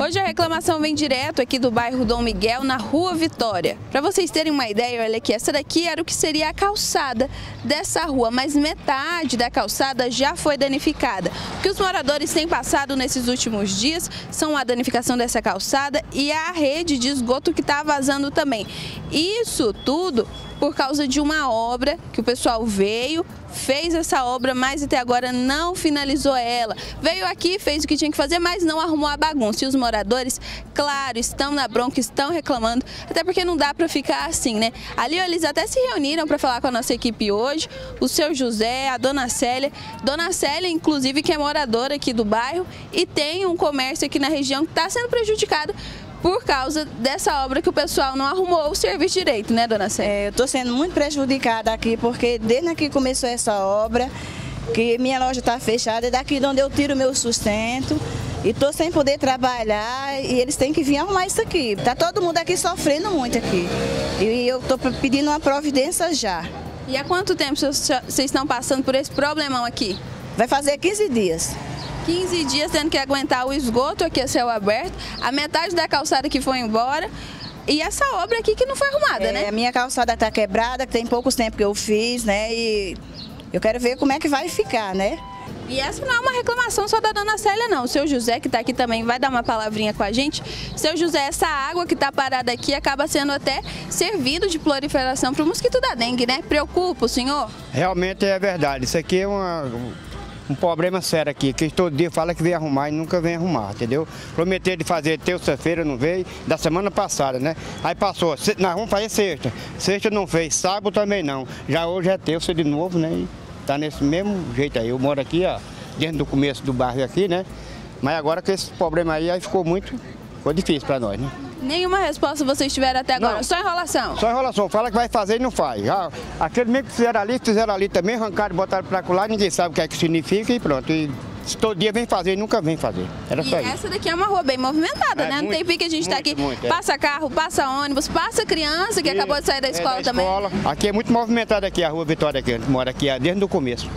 Hoje a reclamação vem direto aqui do bairro Dom Miguel, na Rua Vitória. Para vocês terem uma ideia, olha aqui, essa daqui era o que seria a calçada dessa rua, mas metade da calçada já foi danificada. O que os moradores têm passado nesses últimos dias são a danificação dessa calçada e a rede de esgoto que está vazando também. Isso tudo por causa de uma obra que o pessoal veio, fez essa obra, mas até agora não finalizou ela. Veio aqui, fez o que tinha que fazer, mas não arrumou a bagunça. E os moradores, claro, estão na bronca, estão reclamando, até porque não dá para ficar assim, né? Ali eles até se reuniram para falar com a nossa equipe hoje, o seu José, a dona Célia. Dona Célia, inclusive, que é moradora aqui do bairro e tem um comércio aqui na região que está sendo prejudicado por causa dessa obra que o pessoal não arrumou o serviço direito, né, dona Célia? É, eu estou sendo muito prejudicada aqui, porque desde que começou essa obra, que minha loja está fechada, é daqui de onde eu tiro o meu sustento. E estou sem poder trabalhar e eles têm que vir arrumar isso aqui. Está todo mundo aqui sofrendo muito aqui. E eu estou pedindo uma providência já. E há quanto tempo vocês estão passando por esse problemão aqui? Vai fazer 15 dias. 15 dias tendo que aguentar o esgoto aqui a céu aberto, a metade da calçada que foi embora e essa obra aqui que não foi arrumada, é, né? A minha calçada está quebrada, tem poucos tempos que eu fiz, né? E eu quero ver como é que vai ficar, né? E essa não é uma reclamação só da dona Célia, não. O seu José, que está aqui também, vai dar uma palavrinha com a gente. Seu José, essa água que está parada aqui acaba sendo até servido de proliferação para o mosquito da dengue, né? Preocupa o senhor? Realmente é verdade. Isso aqui é uma um problema sério aqui, que todo dia fala que vem arrumar e nunca vem arrumar, entendeu? Prometeu de fazer terça-feira, não veio, da semana passada, né? Aí passou, nós vamos fazer sexta, sexta não fez, sábado também não, já hoje é terça de novo, né? E tá nesse mesmo jeito aí, eu moro aqui, ó, dentro do começo do bairro aqui, né? Mas agora com esse problema aí, aí ficou muito, ficou difícil para nós, né? Nenhuma resposta vocês tiveram até agora, não, só enrolação? Só enrolação, fala que vai fazer e não faz. Já, aquele mesmo que fizeram ali, fizeram ali também, arrancaram botaram para lá, ninguém sabe o que é que significa e pronto. E todo dia vem fazer e nunca vem fazer. Era e só isso. essa daqui é uma rua bem movimentada, é, né? Não tem pique a gente está aqui, muito, é. passa carro, passa ônibus, passa criança que e, acabou de sair da escola é, da também. Escola. Aqui é muito movimentada aqui, a rua Vitória aqui, a gente mora aqui desde o começo.